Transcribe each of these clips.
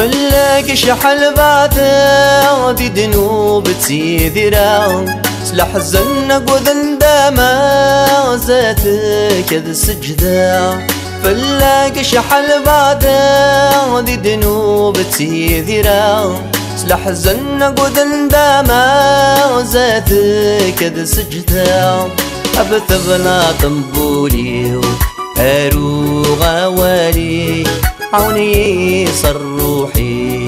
فلاك شحال بعد دي دنوب تسيذرا سلاح الزنق وذن داما زاتك هذا السجدة فلاك شحال بعد دي دنوب تسيذرا سلاح الزنق وذن داما زاتك هذا السجدة أبث بلا طنبولي هارو غوالي عوني صر روحي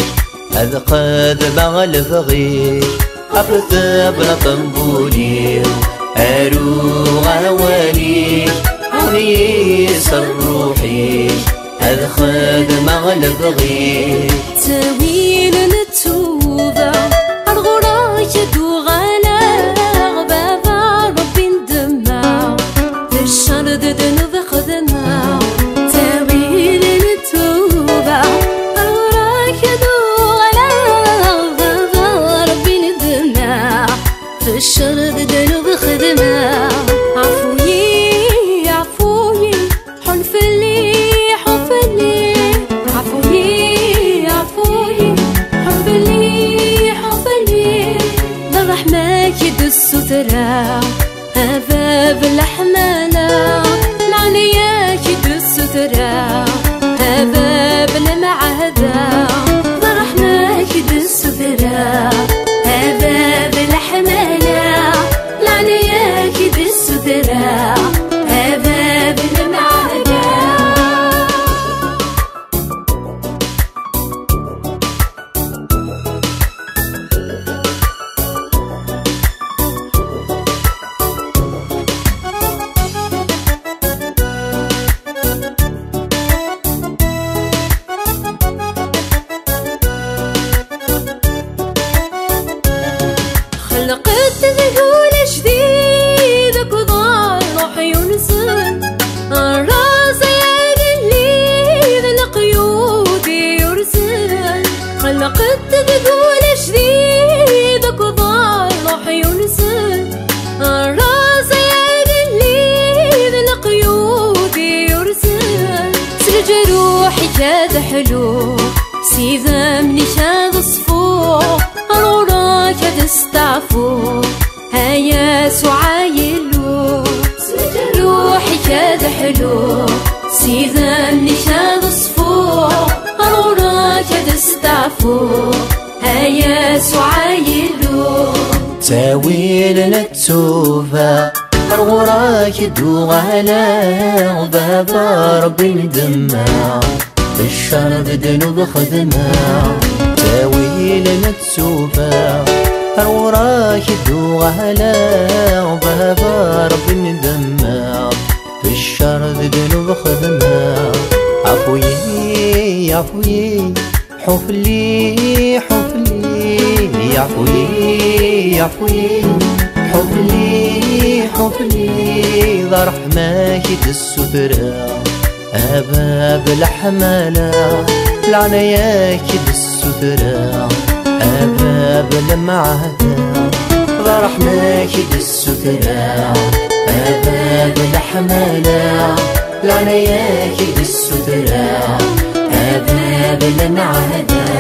هذا قد بغل فغي أبث بلا طنبولي هارو غوالي عوني صر روحي هذا قد بغل فغي الشر ذنوب خدمة. عفوي عفوي. حنفلي حنفلي عفوي عفوي. حنفلي حنفلي بالرحمة يد السترة باب الحمالة العليا ذهول جديد وضال روحي ونزل الراس اللي القيود يرسل سرج روحي كاد حلو سيذا مني شاد صفو الغراك تستعفو هيا سعايلو. سرج روحي كاد حلو سيذا تستعفو هيا سعايلو تاويل نتوفى. الغراك دوغانا بابا ربي ندمع بالشر بدنوب خدمة تاويل نتسوفى الغراك دوغانا بابا ربي ندمع بالشر بدنوب خدمة عفوي عفوي. حفلي حفلي عفوي عفوي حفلي حفلي ذا رحماك السترة أباب الحمالة العناياك السترة أباب المعهدة ذا رحماك السترة أباب الحمالة العناياك السترة أباب المعهدة